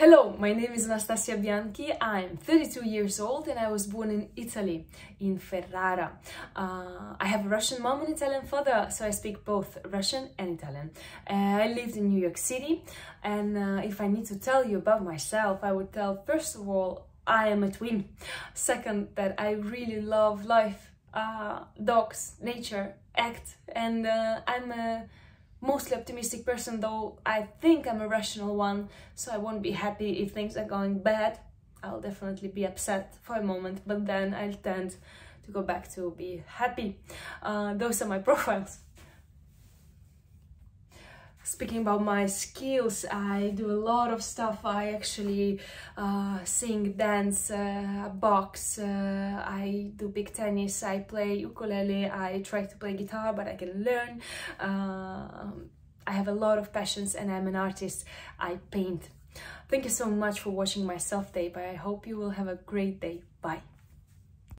Hello, my name is Anastassia Bianchi. I'm 32 years old and I was born in Italy, in Ferrara. Uh, I have a Russian mom and Italian father, so I speak both Russian and Italian. Uh, I lived in New York City, and uh, if I need to tell you about myself, I would tell first of all, I am a twin. Second, that I really love life, uh, dogs, nature, act, and uh, I'm a mostly optimistic person, though I think I'm a rational one, so I won't be happy if things are going bad. I'll definitely be upset for a moment, but then I'll tend to go back to be happy. Uh, those are my profiles. Speaking about my skills, I do a lot of stuff. I actually uh, sing, dance, uh, box, uh, I do big tennis, I play ukulele, I try to play guitar, but I can learn. Um, I have a lot of passions and I'm an artist. I paint. Thank you so much for watching my self tape. I hope you will have a great day. Bye.